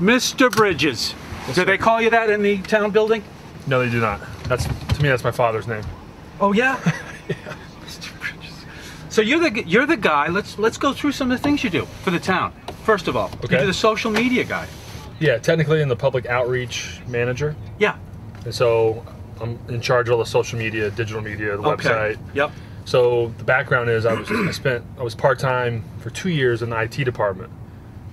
Mr. Bridges. Do they call you that in the town building? No, they do not. That's to me. That's my father's name. Oh yeah. Mr. Bridges. So you're the you're the guy. Let's let's go through some of the things you do for the town. First of all, Okay. you're the social media guy. Yeah, technically, I'm the public outreach manager, Yeah. and so I'm in charge of all the social media, digital media, the Okay. website. Yep. So the background is I was I spent I was part time for two years in the IT department,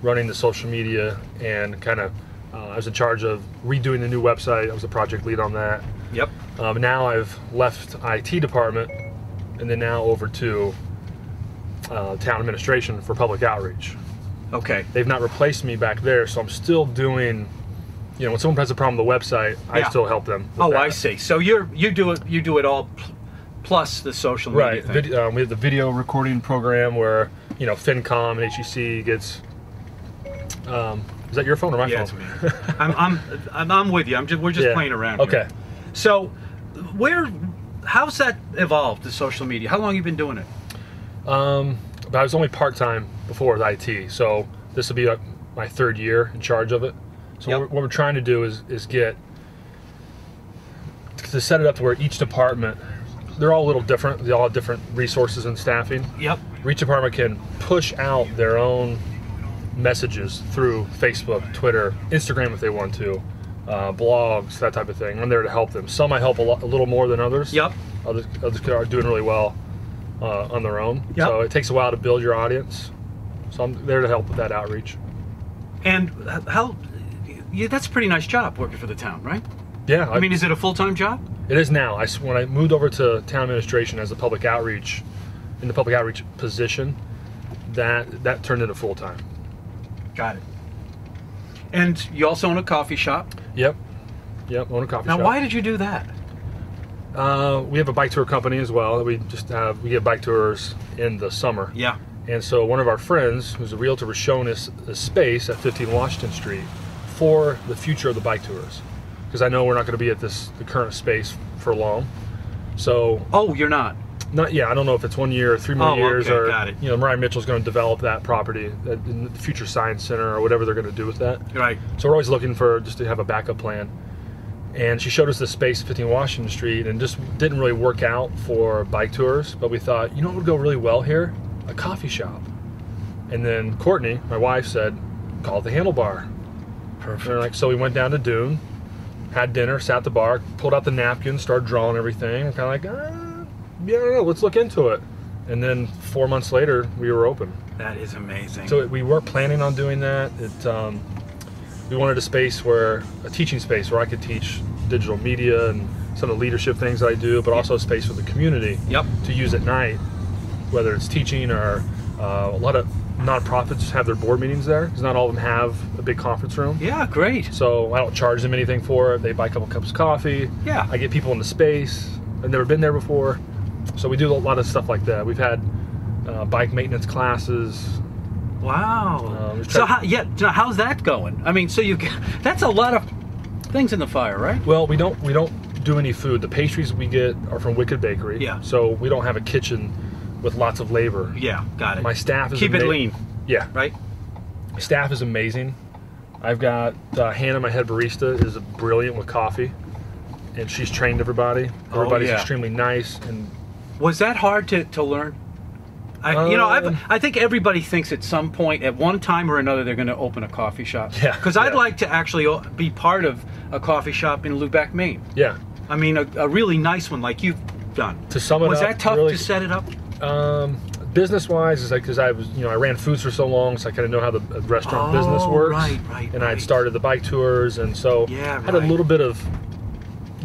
running the social media and kind of uh, I was in charge of redoing the new website. I was the project lead on that. Yep. Um, now I've left IT department and then now over to uh, town administration for public outreach. Okay. They've not replaced me back there, so I'm still doing. You know, when someone has a problem with the website, I still help them. with Oh, that. I see. So you're you do it you do it all plus the social media Right. thing. Vid- um, we have the video recording program where you know FinCom and HDC gets. Um, is that your phone or my yeah, it's phone? me. I'm, I'm I'm I'm with you. I'm just we're just Yeah. playing around. here. Okay. So, where, how's that evolved? The social media. How long you been doing it? Um, but I was only part time before with IT, so this will be like my third year in charge of it. So Yep. what, we're, what we're trying to do is is get to set it up to where each department, they're all a little different. They all have different resources and staffing. Yep. Each department can push out their own messages through Facebook, Twitter, Instagram if they want to, uh, blogs, that type of thing. I'm there to help them. Some I help a, lot, a little more than others. Yep. Others, others are doing really well uh, on their own. Yep. So it takes a while to build your audience. So I'm there to help with that outreach. And how? Yeah, that's a pretty nice job working for the town, right? Yeah, I mean, is it a full time job? it is now. I when I moved over to town administration as a public outreach, in the public outreach position, that that turned into full time. Got it. And you also own a coffee shop. Yep. Yep. Own a coffee Now, shop. Now, why did you do that? Uh, we have a bike tour company as well. We just have we get bike tours in the summer. Yeah. And so one of our friends, who's a realtor, was showing us a space at 15 Washington Street for the future of the bike tours. Because I know we're not going to be at this the current space for long. So Oh, you're not. Not yeah, I don't know if it's one year or three more Oh, years okay, or got it. you know Maria Mitchell's going to develop that property in the future science center or whatever they're going to do with that. Right. So we're always looking for just to have a backup plan. And she showed us the space 15 Washington Street and just didn't really work out for bike tours. But we thought, you know what would go really well here? A coffee shop. And then Courtney, my wife, said, call it the handlebar. Perfect. Like, so we went down to Dune, had dinner, sat at the bar, pulled out the napkins, started drawing everything. We're kind of like, uh, yeah, I don't know, let's look into it. And then four months later, we were open. That is amazing. So we weren't planning on doing that. It, um, we wanted a space where, a teaching space where I could teach digital media and some of the leadership things that I do, but also a space for the community Yep. to use at night, whether it's teaching or uh, a lot of nonprofits have their board meetings there because not all of them have a big conference room. Yeah, great. So I don't charge them anything for it. They buy a couple cups of coffee. Yeah. I get people in the space. I've never been there before. So we do a lot of stuff like that. We've had uh, bike maintenance classes. Wow. Uh, so how, yeah, how's that going? I mean, so you that's a lot of things in the fire, right? Well, we don't we don't do any food. The pastries we get are from Wicked Bakery. Yeah. So we don't have a kitchen with lots of labor. Yeah, got it. My staff is Keep it lean, Yeah. right? My staff is amazing. I've got uh, Hannah, my head barista, is brilliant with coffee, and she's trained everybody. Oh, Everybody's yeah. extremely nice and Was that hard to, to learn? I, you know, Uh, I've, I think everybody thinks at some point, at one time or another, they're going to open a coffee shop. Yeah, Because I'd yeah. like to actually be part of a coffee shop in Lubec, Maine. yeah. I mean, a, a really nice one like you've done. To sum it was up, that tough really- to set it up? Um, business wise, is like because I was, you know, I ran foods for so long, so I kind of know how the uh, restaurant business Oh, works. right, right, And right. I'd started the bike tours, and so Yeah, I had a little bit of,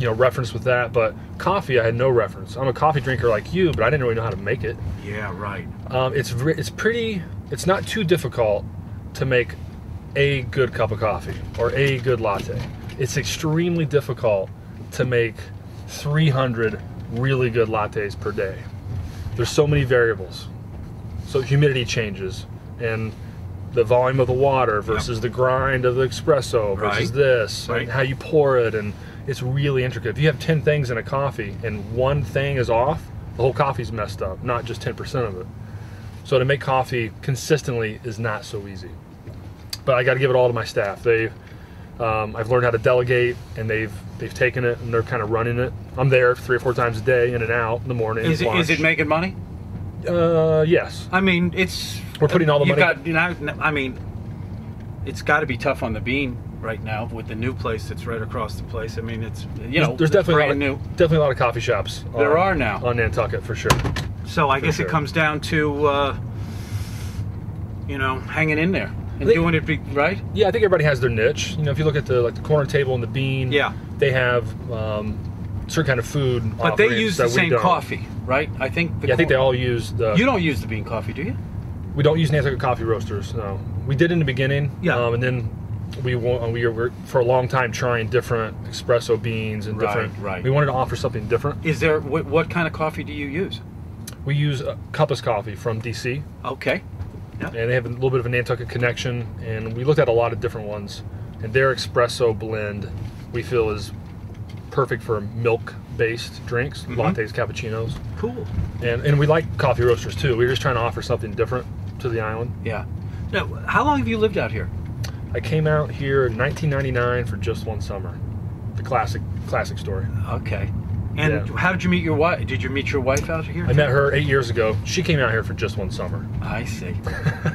you know, reference with that. But coffee, I had no reference. I'm a coffee drinker like you, but I didn't really know how to make it. Yeah, right. Um, it's it's pretty. It's not too difficult to make a good cup of coffee or a good latte. It's extremely difficult to make 300 really good lattes per day. There's so many variables. So humidity changes and the volume of the water versus the grind of the espresso versus Right. this Right. and how you pour it and it's really intricate. If you have 10 things in a coffee and one thing is off, the whole coffee's messed up, not just 10% of it. So to make coffee consistently is not so easy. but I got to give it all to my staff. They, um, I've learned how to delegate, and they've they've taken it and they're kind of running it. I'm there three or four times a day, in and out in the morning. Is it, is it making money? Uh, yes. I mean, it's We're putting all the money- Got, you know, I mean, it's got to be tough on the bean right now with the new place that's right across the place. I mean, it's you know, there's definitely a lot of, new. definitely a lot of coffee shops. There on- are now. on Nantucket for sure. So I guess sure. it comes down to uh, you know hanging in there and They- doing it be, right. Yeah, I think everybody has their niche. You know, if you look at the like the corner table and the bean, Yeah. they have um, certain kind of food. But they use the same coffee, right? I think. The Yeah, I think they all use the. You don't use the bean coffee, do you? we don't use Nantucket coffee roasters. No, we did in the beginning. Yeah. Um, and then we wa- we were for a long time trying different espresso beans and Right, different. right. We wanted to offer something different. Is there what, what kind of coffee do you use? We use uh, Compass Coffee from DC, Okay. Yeah. and they have a little bit of a Nantucket connection. And we looked at a lot of different ones, and their espresso blend we feel is perfect for milk-based drinks, Mhm. lattes, cappuccinos, Cool. and and we like coffee roasters too. We are just trying to offer something different to the island. Yeah. Now, how long have you lived out here? I came out here in 1999 for just one summer. The classic classic story. Okay. And Yeah. how did you meet your wife? Did you meet your wife out here? I met her eight years ago. She came out here for just one summer. I see.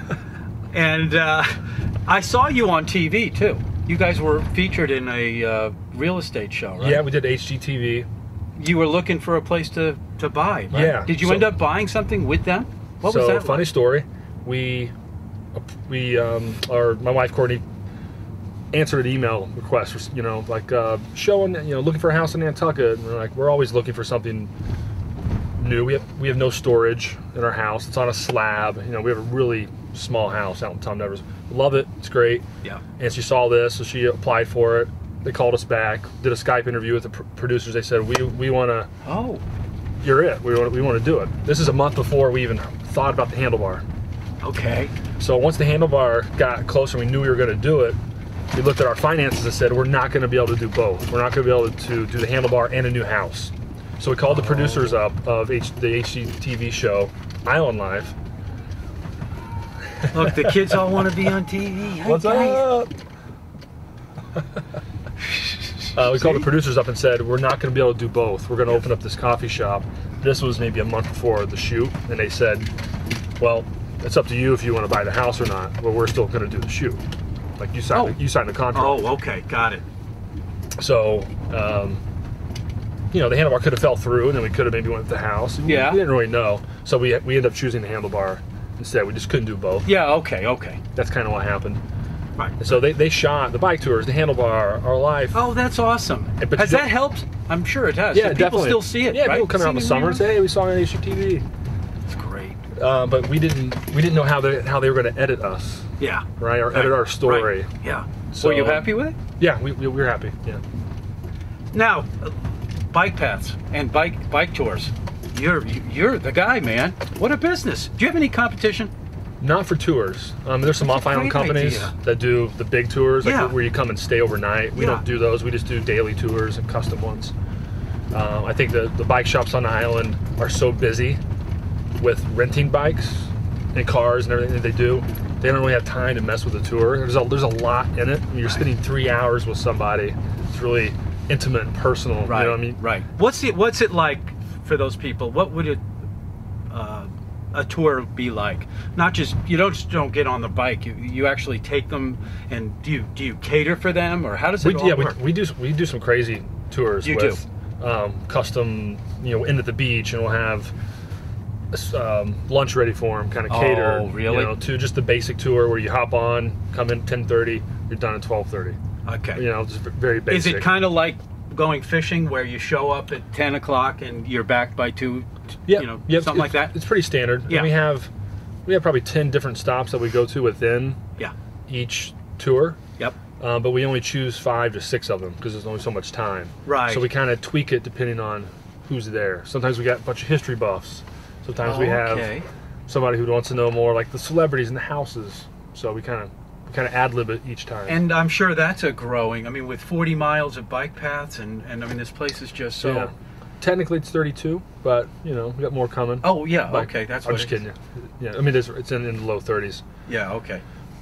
and uh, I saw you on TV too. You guys were featured in a uh, real estate show, right? Yeah, we did HGTV. You were looking for a place to, to buy. Right? Yeah, Did you so- end up buying something with them? What so was that? So, funny like? story. We we um, our my wife Courtney answered an email request you know like uh, showing you know looking for a house in Nantucket. And we're like we're always looking for something new. We have we have no storage in our house. It's on a slab. You know we have a really small house out in Tom Nevers. Love it. It's great. Yeah. and she saw this, so she applied for it. They called us back, did a Skype interview with the pr- producers. They said, "We we want to, Oh. you're it. We want we want to do it." This is a month before we even thought about the handlebar. Okay. So once the handlebar got closer, we knew we were going to do it. We looked at our finances and said, "We're not going to be able to do both. We're not going to be able to do the handlebar and a new house." So we called the producers up of H- the HGTV show Island Life. Look, the kids all want to be on TV. Hi, What's guys. up? Uh, we called the producers up and said, We're not going to be able to do both. We're going to open up this coffee shop. This was maybe a month before the shoot. And they said, Well, it's up to you if you want to buy the house or not. But we're still going to do the shoot. Like you signed, Oh. you signed the contract. Oh, okay. Got it. So, um, you know, the handlebar could have fell through, and then we could have maybe went with the house. Yeah. We didn't really know. So we, we ended up choosing the handlebar instead. We just couldn't do both. Yeah, okay, okay. That's kind of what happened. Right. And so they, they shot the bike tours, the handlebar, our life. Oh, that's awesome. But has that helped? I'm sure it has. Yeah, So people definitely. still see it, Yeah, right? people come out in the summer and say, "Hey, we saw it on HGTV,". Uh, but we didn't we didn't know how they how they were going to edit us, Yeah. right? Or edit our story. Right. Yeah. So Were you happy with it? Yeah, we, we, we were happy. Yeah. Now, bike paths and bike bike tours. You're you're the guy, man. What a business. Do you have any competition? Not for tours. Um, there's some That's off-island companies idea. that do the big tours, like Yeah. where you come and stay overnight. We Yeah. don't do those. We just do daily tours and custom ones. Um, I think the the bike shops on the island are so busy with renting bikes and cars and everything that they do. They don't really have time to mess with the tour. There's a there's a lot in it. You're spending three hours with somebody. It's really intimate and personal. Right. You know what I mean? Right. What's it What's it like for those people? What would it uh, a tour be like? Not just you don't just don't get on the bike. You you actually take them and do you do you cater for them or how does it We, all yeah, we, work? we do we do some crazy tours You with Um, custom, you know, in at the beach, and we'll have um, lunch ready for them, kind of Oh, really? You know, to just the basic tour where you hop on, come in 10:30, you're done at 12:30. okay. You know, just very basic. Is it kind of like going fishing where you show up at ten o'clock and you're back by two? yeah, You know, yeah, something it's, like that. It's pretty standard. And Yeah. we have we have probably 10 different stops that we go to within Yeah. each tour. Yep. Uh, but we only choose five to six of them because there's only so much time. Right. So we kind of tweak it depending on who's there. Sometimes we got a bunch of history buffs. Sometimes we have Okay. somebody who wants to know more, like the celebrities and the houses. So we kind of kind of ad lib it each time. And I'm sure that's a growing. I mean, with 40 miles of bike paths, and, and I mean, this place is just so. yeah. Technically, it's 32, but you know we got more coming. Oh yeah, Like, okay, that's I'm what. just kidding you. Yeah, I mean it's, it's in, in the low 30s. Yeah, okay.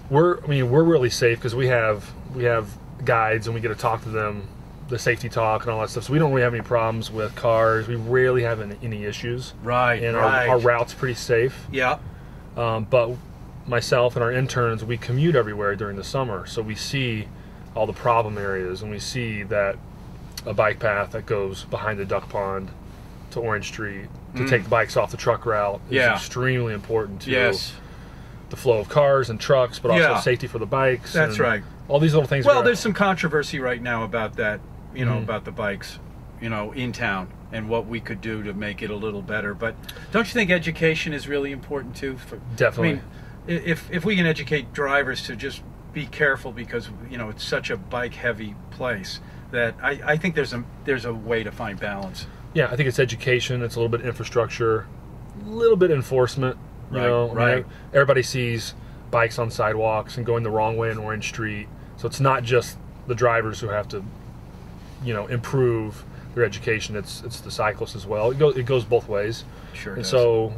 we're I mean we're really safe because we have we have guides and we get to talk to them, the safety talk and all that stuff. So we don't really have any problems with cars. We rarely have any, any issues, Right. and right. our, our route's pretty safe. Yeah. Um, but myself and our interns, we commute everywhere during the summer, so we see all the problem areas, and we see that a bike path that goes behind the duck pond to Orange Street to Mm. take the bikes off the truck route is Yeah. extremely important to Yes. the flow of cars and trucks, but also Yeah. safety for the bikes. That's right. All these little things. Well, there's some controversy right now about that, you know, Mhm. about the bikes, you know, in town and what we could do to make it a little better. But don't you think education is really important too? For, Definitely. I mean, if if we can educate drivers to just be careful because you know it's such a bike heavy place that I, I think there's a there's a way to find balance. Yeah, I think it's education. It's a little bit infrastructure, a little bit enforcement. You Right, know, I mean, right. everybody sees bikes on sidewalks and going the wrong way in Orange Street, so it's not just the drivers who have to, you know, improve their education. It's it's the cyclists as well. It goes it goes both ways. Sure. And does. so,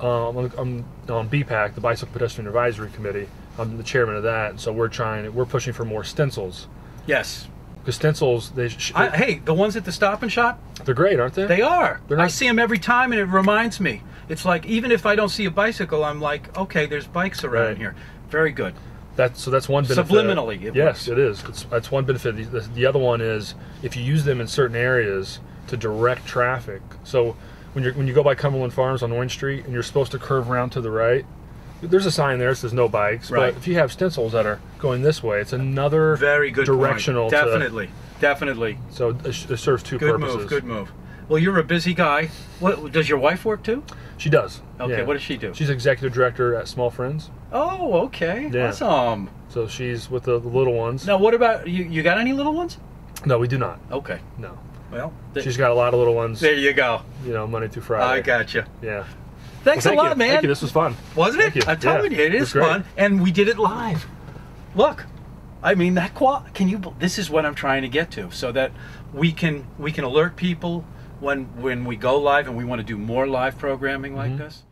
um, I'm, I'm on BPAC, the Bicycle Pedestrian Advisory Committee. I'm the chairman of that. And so we're trying, we're pushing for more stencils yes, because stencils, they, sh- I, hey, the ones at the Stop and Shop, they're great, aren't they? They are. They're I see them every time, and it reminds me. It's like even if I don't see a bicycle, I'm like, okay, there's bikes around Right. here. Very good. That's so that's one benefit. Subliminally, it yes, works. it is. It's, that's one benefit. The, the other one is if you use them in certain areas to direct traffic. So when you when you go by Cumberland Farms on Orange Street and you're supposed to curve around to the right, there's a sign there that says no bikes. Right. But if you have stencils that are going this way, it's another Very good. point. directional. to- Definitely. Definitely. so it, it serves two Good purposes. move. Good move. Well, you're a busy guy. What does your wife work too? She does. Okay. yeah. What does she do? She's executive director at Small Friends. Oh, okay. Yeah. Awesome. So she's with the, little ones. Now, what about you? You got any little ones? No, we do not. Okay. No. Well, She's got a lot of little ones. there you go. You know, Monday through Friday. I got you. Yeah. Thanks Well, a lot, you. man. Thank you. This was fun. Wasn't it? I'm telling Yeah, you, it it is great. fun, and we did it live. Look, I mean that qual. Can you? This is what I'm trying to get to, so that we can we can alert people when when we go live, and we want to do more live programming like Mhm. this.